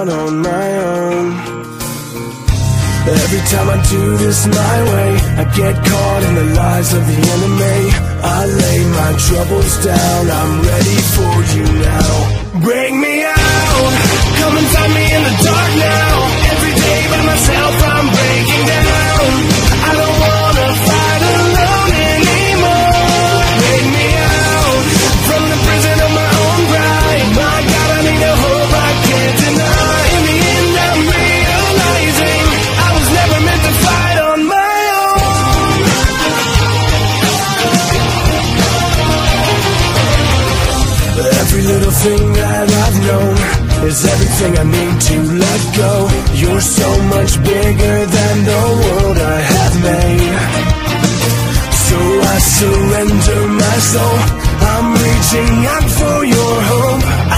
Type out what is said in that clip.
out on my own. Every time I do this my way, I get caught in the lies of the enemy. I lay my troubles down, I'm ready Every little thing that I've known is everything I need to let go. You're so much bigger than the world I have made. So I surrender my soul. I'm reaching out for your hope.